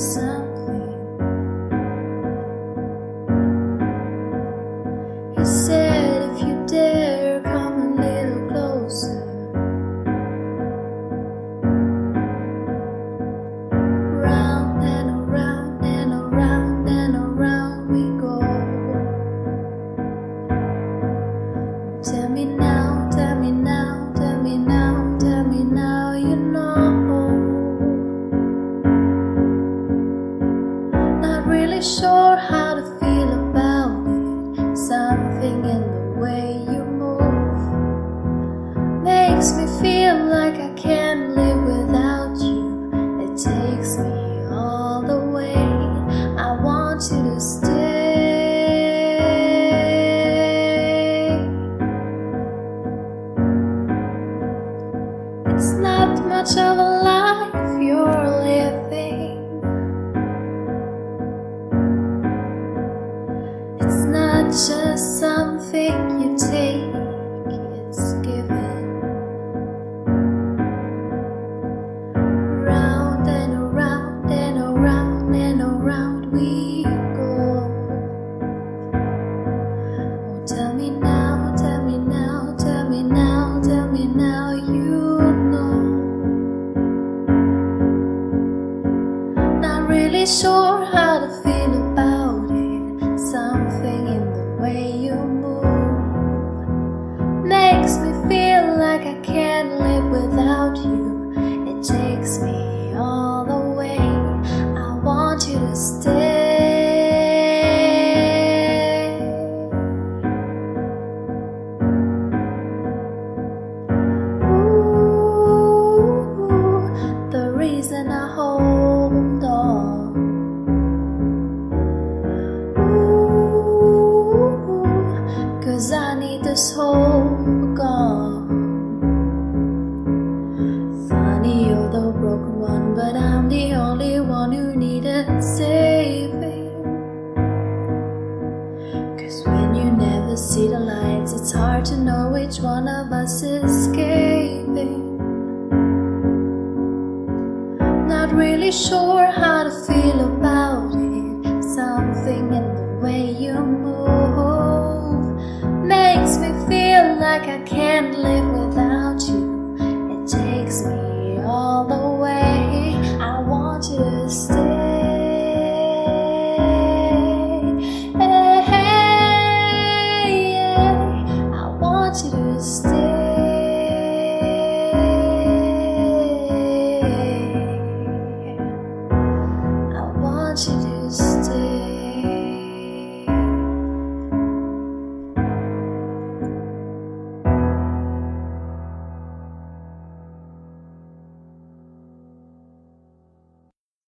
sun. sure how to pretty sure how to feel about it. Something in the way you move Makes me feel like I can't and when you never see the lights, it's hard to know which one of us is escaping. Not really sure how to feel about it. Something in the way you move makes me feel like I can't live. want you to stay